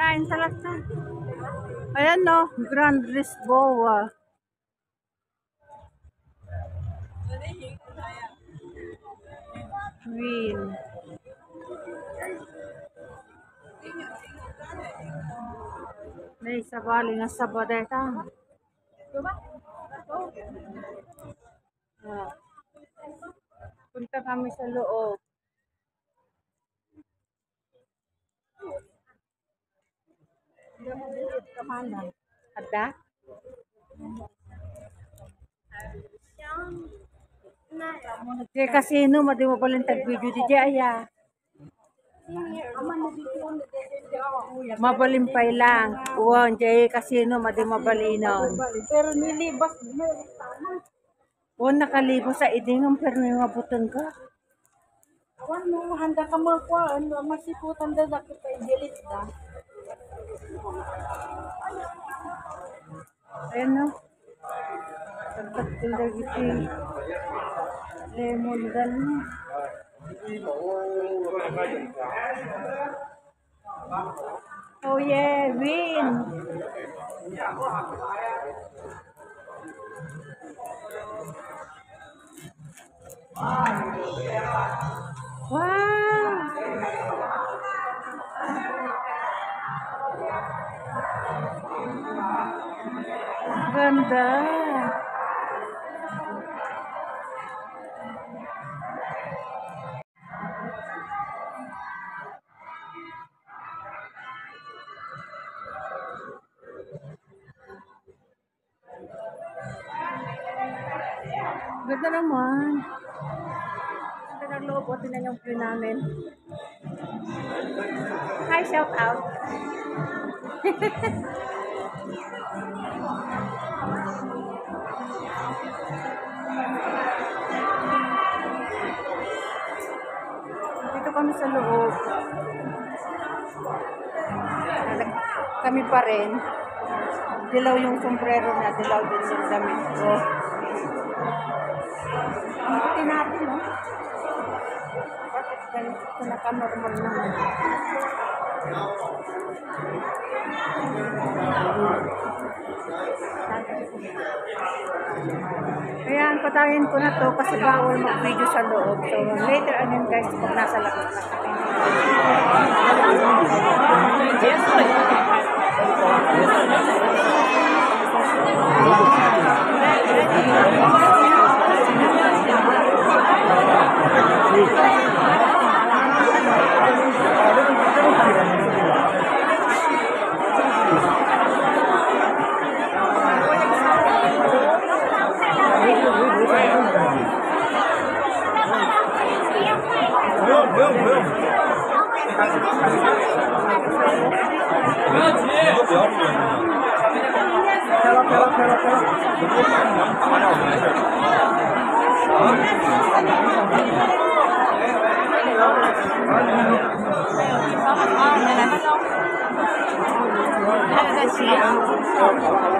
Lain sa lakta. Ayan no, Grand Lisboa. Green. May sabali na sabadeta. Ah. Punta kami sa loob. ada Jay kasino madi mo pala tag video di Jay aya. Mabalimpay lang. Uwan, Jay kasino madi mabalinaw. Pero nilibas mo. Uwan nakalibo sa iding ang pero yung abutan ka. Awan mo, handa ka magkuhaan. Masikutan da nakita i-delete da. Ayan no. Tagtak tulda giti. Lemon dan. Oh yeah, win. Wow. Ganda. Ganda naman. Ganda ng loob. O, tinan yung view namin. Hi, shout out. Dito kami sa loob. Kami pa rin. Dilaw yung sombrero na dilaw din yung damit ko. Ang puti natin, no? Bakit ganito na ka normal naman? Ayan, patayin ko na to kasi bawal mag-video sa loob. So, later on yun guys, pag nasa labas na kami. 不要急，不要急。开了，开了，开了，开了。我没事。啊？你好，来来来，来来来，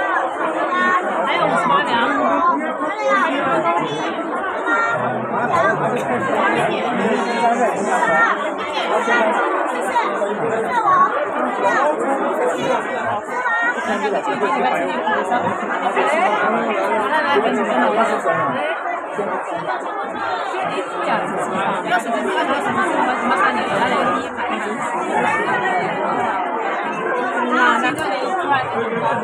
谢谢谢谢王叔叔，谢谢。谢谢王叔叔。来来来，给你们两个。哎，来来来，给你们两个。哎，这个东西多少钱？这个梨树呀，你要什么？你要什么？什么什么山梨？哪里有？你买一斤。啊，那。这个梨树多少钱？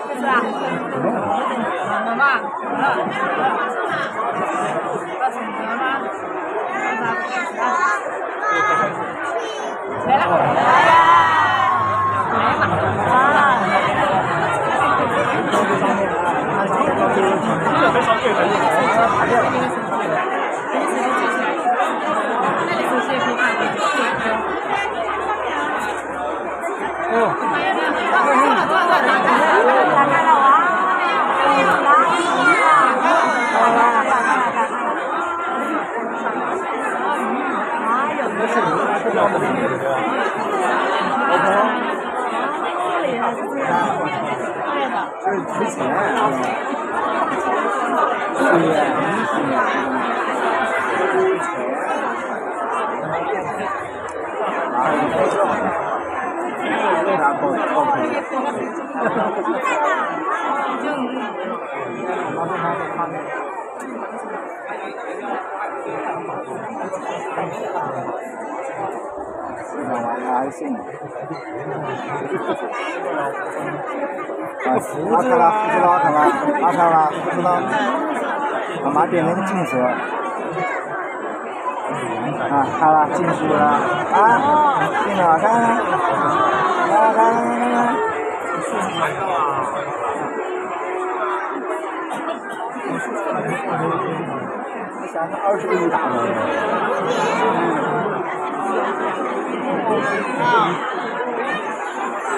是啊，妈妈，好了好了，那是你妈妈，来来来，来嘛，啊。是之前。为啥不不可以？还行。啊，拉开了，胡子拉开了，拉开了，不知道。他妈点那个金色。啊，好了，进去了。啊，进了，看看，看看看看。三个二十个亿大了。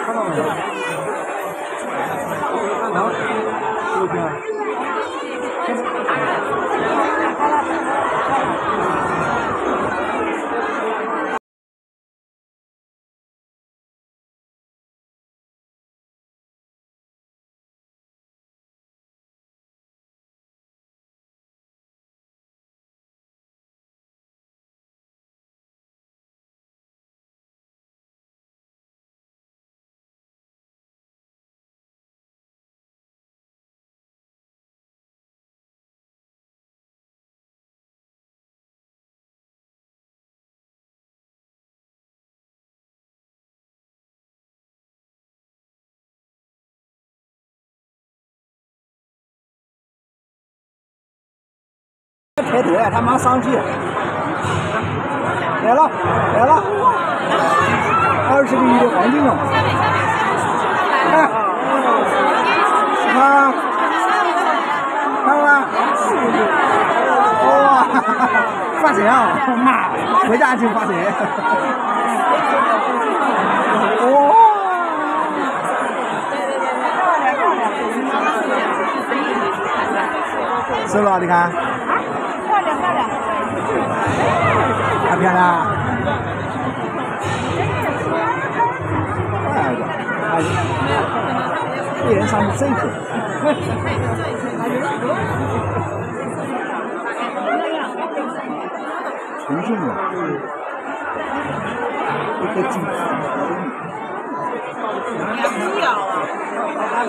看到没有？看到？右边。排队，他妈上去，来了来了，二十个亿的黄金哦！看，看，看了，哇，发财啊！妈，回家就发财！哇！是吧？你看。漂亮。漂亮。一人上去整一口。纯净的，一颗金子，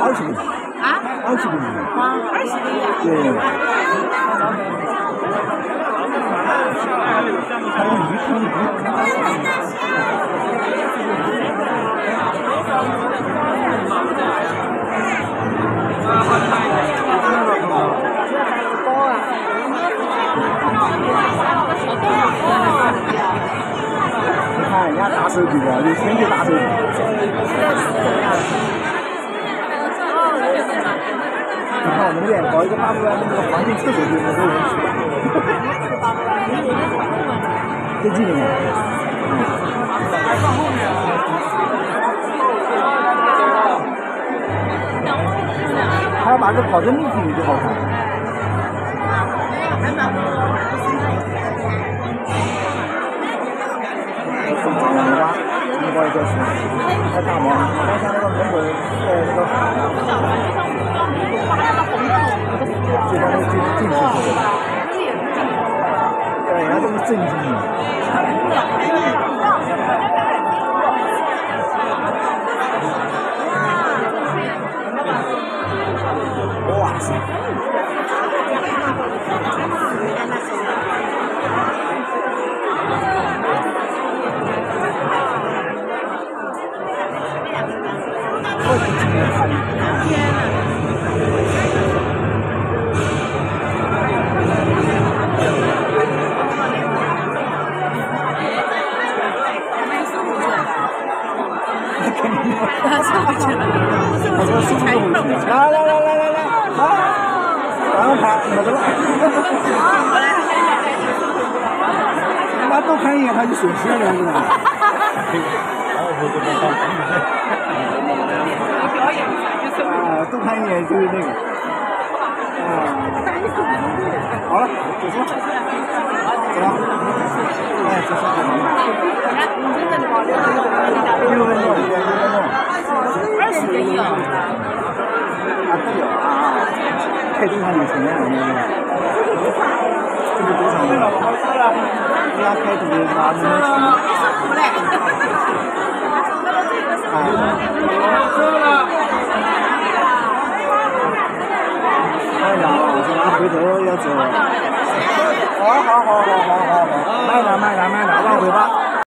二十个亿，啊？二十个亿，啊，二十个亿啊？对。还有鱼汤鱼。你看人家大手笔的，有钱就大手笔。你看我们店搞一个大不了那个环境厕所就没有人去。这几年。还要把这跑成立体就好看。应该就是太大毛，好像那个门口呃那个，就像那个进进去似的。对，人家这么正经。哇塞！来来来来来来，好，然后看没得了。他妈多看一眼他就损失了，啊，多看一眼就是那个。啊，好了，结束了。走吧。哎，结束了。开赌场有钱啊，你知道吗？这个赌场的，不要开赌的拿那么。哎呀，我说俺回头要走。好好好好好好好，慢点慢点慢点，往回吧。